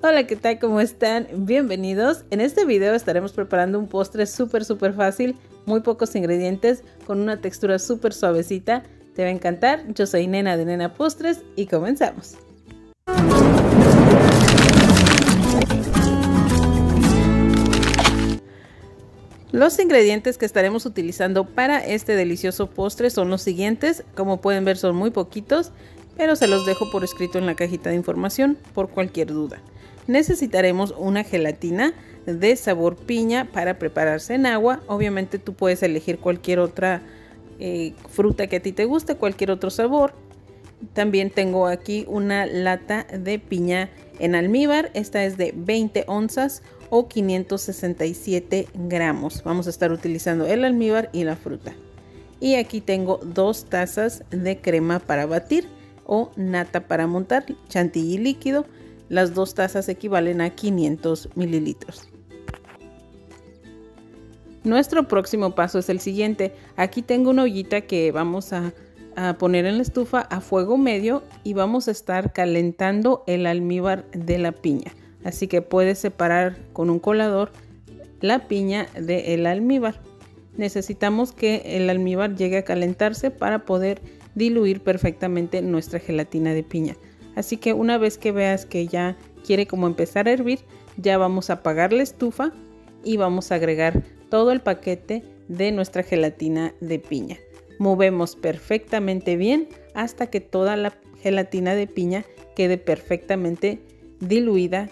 Hola, ¿qué tal? ¿Cómo están? Bienvenidos. En este video estaremos preparando un postre súper, súper fácil, muy pocos ingredientes, con una textura súper suavecita. Te va a encantar. Yo soy Nena de Nena Postres y comenzamos. Los ingredientes que estaremos utilizando para este delicioso postre son los siguientes. Como pueden ver son muy poquitos, pero se los dejo por escrito en la cajita de información por cualquier duda. Necesitaremos una gelatina de sabor piña para prepararse en agua. Obviamente tú puedes elegir cualquier otra eh, fruta que a ti te guste, cualquier otro sabor. También tengo aquí una lata de piña en almíbar. Esta es de 20 onzas o 567 gramos. Vamos a estar utilizando el almíbar y la fruta. Y aquí tengo dos tazas de crema para batir o nata para montar, chantilly líquido. Las dos tazas equivalen a 500 mililitros. Nuestro próximo paso es el siguiente. Aquí tengo una ollita que vamos a, a, poner en la estufa a fuego medio y vamos a estar calentando el almíbar de la piña. Así que puedes separar con un colador la piña del almíbar. Necesitamos que el almíbar llegue a calentarse para poder diluir perfectamente nuestra gelatina de piña. Así que una vez que veas que ya quiere como empezar a hervir, ya vamos a apagar la estufa y vamos a agregar todo el paquete de nuestra gelatina de piña. Movemos perfectamente bien hasta que toda la gelatina de piña quede perfectamente diluida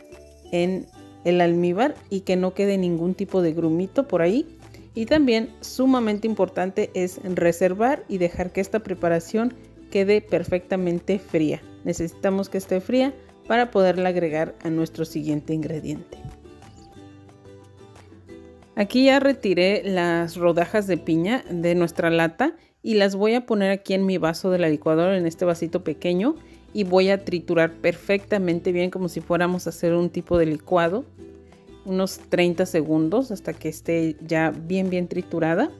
en el almíbar y que no quede ningún tipo de grumito por ahí. Y también sumamente importante es reservar y dejar que esta preparación quede perfectamente fría. Necesitamos que esté fría para poderla agregar a nuestro siguiente ingrediente. Aquí ya retiré las rodajas de piña de nuestra lata y las voy a poner aquí en mi vaso de la licuadora, en este vasito pequeño y voy a triturar perfectamente bien como si fuéramos a hacer un tipo de licuado unos 30 segundos hasta que esté ya bien bien triturada.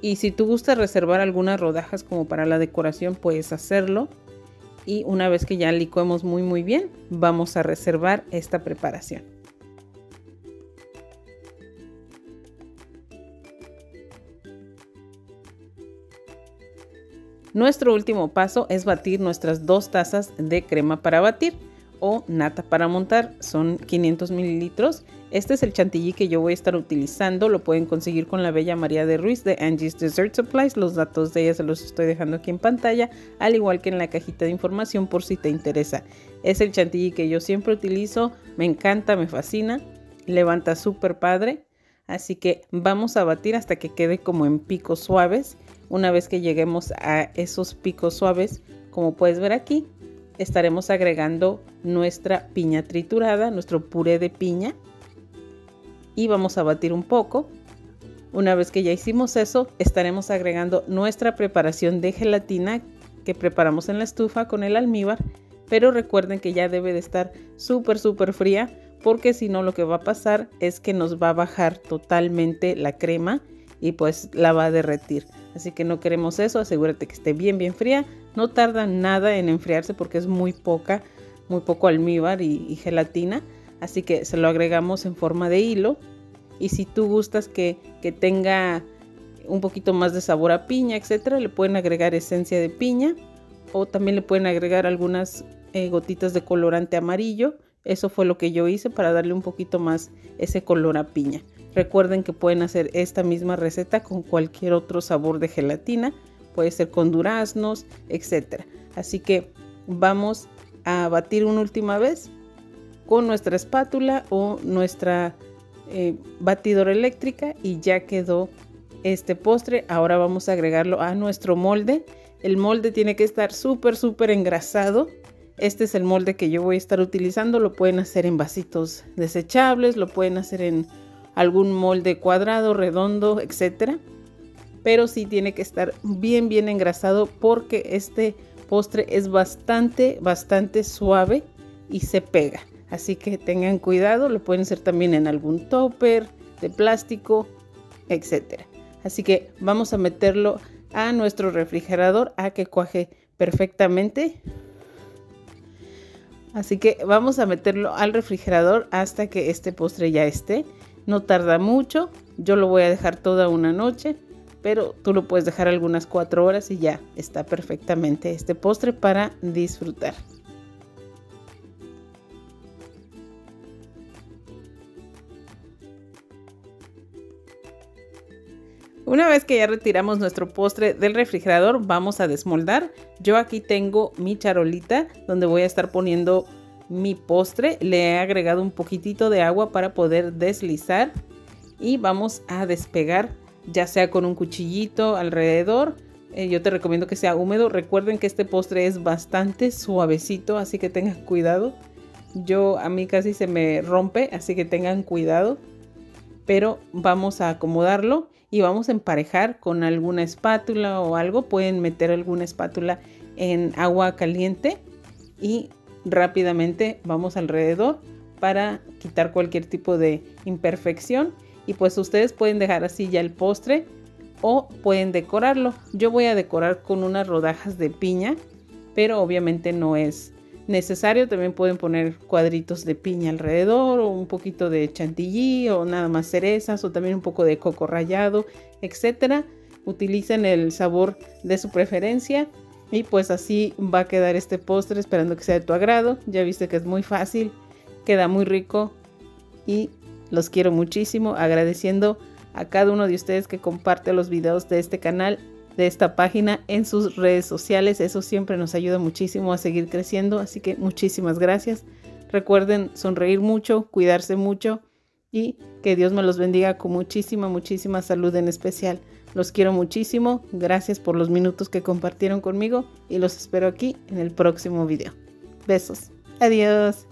Y si tú gustas reservar algunas rodajas como para la decoración puedes hacerlo. Y una vez que ya licuemos muy muy bien vamos a reservar esta preparación. Nuestro último paso es batir nuestras dos tazas de crema para batir o nata para montar. Son 500 mililitros. Este es el chantilly que yo voy a estar utilizando. Lo pueden conseguir con la bella María de Ruiz de Angie's Dessert Supplies. Los datos de ella se los estoy dejando aquí en pantalla, al igual que en la cajita de información por si te interesa. Es el chantilly que yo siempre utilizo. Me encanta, me fascina. Levanta súper padre. Así que vamos a batir hasta que quede como en picos suaves una vez que lleguemos a esos picos suaves, como puedes ver aquí, estaremos agregando nuestra piña triturada, nuestro puré de piña. Y vamos a batir un poco. Una vez que ya hicimos eso, estaremos agregando nuestra preparación de gelatina que preparamos en la estufa con el almíbar. Pero recuerden que ya debe de estar súper, súper fría porque si no lo que va a pasar es que nos va a bajar totalmente la crema y pues la va a derretir. Así que no queremos eso, asegúrate que esté bien bien fría. No tarda nada en enfriarse porque es muy poca, muy poco almíbar y, gelatina. Así que se lo agregamos en forma de hilo. Y si tú gustas que, tenga un poquito más de sabor a piña, etcétera, le pueden agregar esencia de piña o también le pueden agregar algunas eh, gotitas de colorante amarillo. Eso fue lo que yo hice para darle un poquito más ese color a piña. Recuerden que pueden hacer esta misma receta con cualquier otro sabor de gelatina, puede ser con duraznos, etc. Así que vamos a batir una última vez con nuestra espátula o nuestra eh, batidora eléctrica y ya quedó este postre. Ahora vamos a agregarlo a nuestro molde. El molde tiene que estar súper, súper engrasado. Este es el molde que yo voy a estar utilizando. Lo pueden hacer en vasitos desechables, lo pueden hacer en algún molde cuadrado, redondo, etcétera. Pero sí tiene que estar bien, bien engrasado porque este postre es bastante, bastante suave y se pega. Así que tengan cuidado, lo pueden hacer también en algún topper de plástico, etcétera. Así que vamos a meterlo a nuestro refrigerador a que cuaje perfectamente Así que vamos a meterlo al refrigerador hasta que este postre ya esté. No tarda mucho, yo lo voy a dejar toda una noche, pero tú lo puedes dejar algunas cuatro horas y ya está perfectamente este postre para disfrutar. Una vez que ya retiramos nuestro postre del refrigerador, vamos a desmoldar. Yo aquí tengo mi charolita donde voy a estar poniendo mi postre. Le he agregado un poquitito de agua para poder deslizar y vamos a despegar ya sea con un cuchillito alrededor. Eh, yo te recomiendo que sea húmedo. Recuerden que este postre es bastante suavecito, así que tengan cuidado. Yo a mí casi se me rompe, así que tengan cuidado. Pero vamos a acomodarlo y vamos a emparejar con alguna espátula o algo. Pueden meter alguna espátula en agua caliente y rápidamente vamos alrededor para quitar cualquier tipo de imperfección. Y pues ustedes pueden dejar así ya el postre o pueden decorarlo. Yo voy a decorar con unas rodajas de piña, pero obviamente no es necesario. También pueden poner cuadritos de piña alrededor o un poquito de chantilly o nada más cerezas o también un poco de coco rallado, etcétera. Utilicen el sabor de su preferencia y pues así va a quedar este postre esperando que sea de tu agrado. Ya viste que es muy fácil, queda muy rico y los quiero muchísimo agradeciendo a cada uno de ustedes que comparte los videos de este canal de esta página en sus redes sociales. Eso siempre nos ayuda muchísimo a seguir creciendo. Así que muchísimas gracias. Recuerden sonreír mucho, cuidarse mucho y que Dios me los bendiga con muchísima, muchísima salud en especial. Los quiero muchísimo. Gracias por los minutos que compartieron conmigo y los espero aquí en el próximo video. Besos. Adiós.